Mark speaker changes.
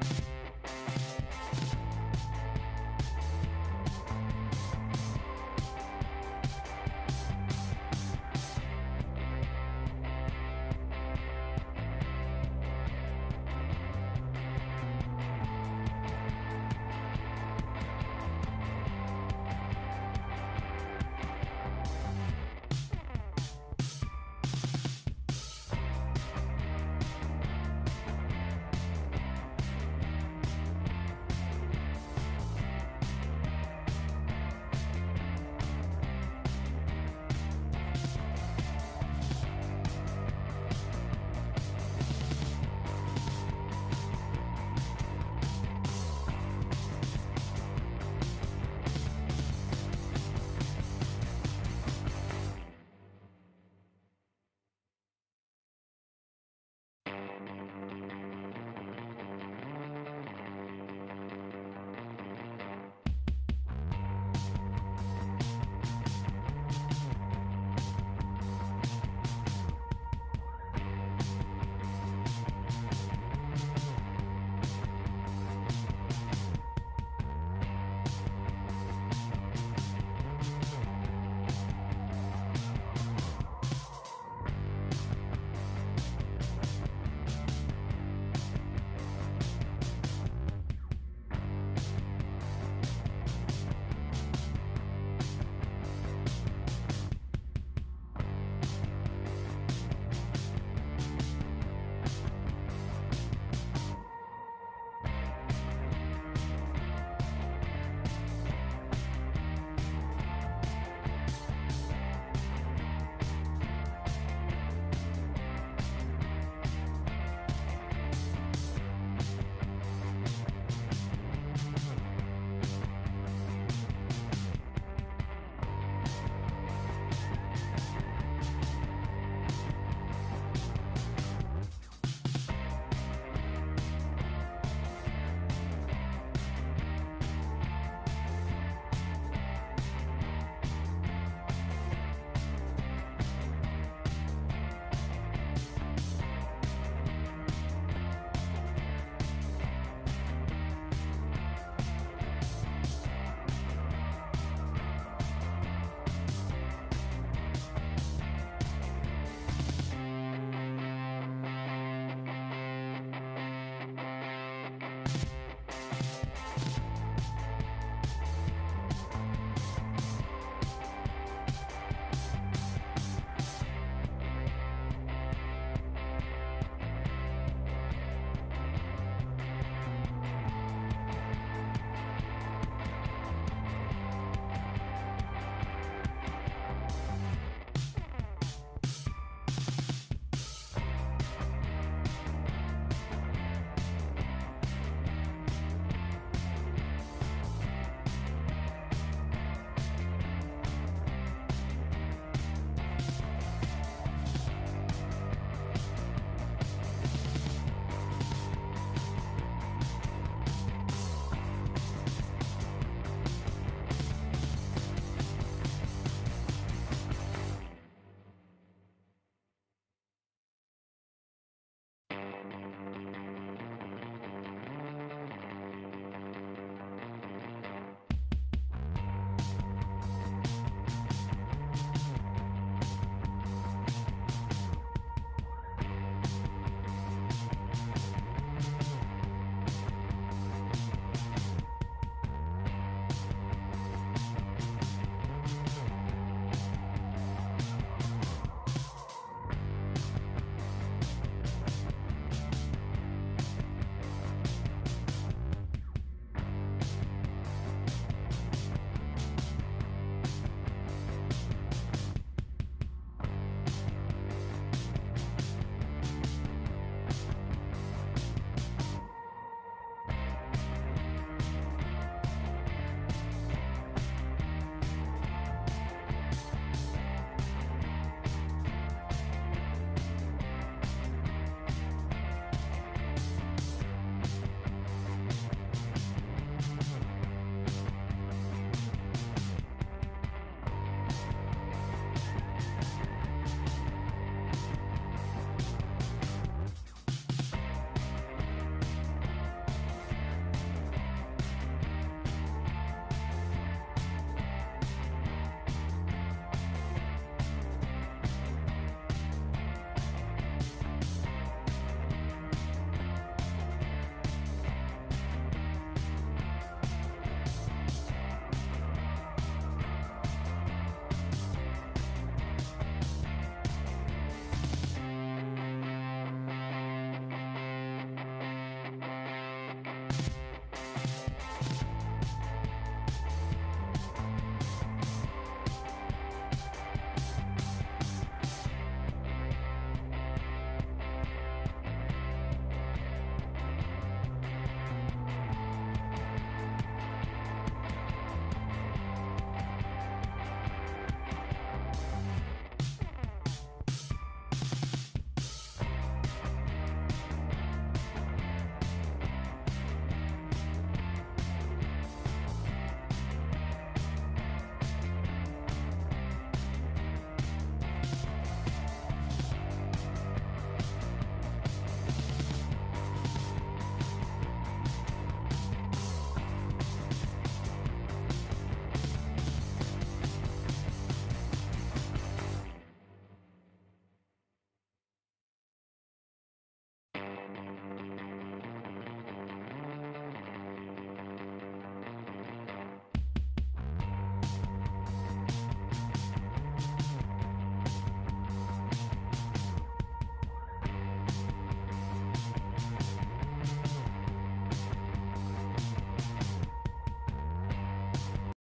Speaker 1: Bye.